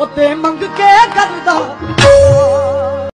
ਉੱਤੇ ਮੰਗ ਕੇ ਕਰਦਾ।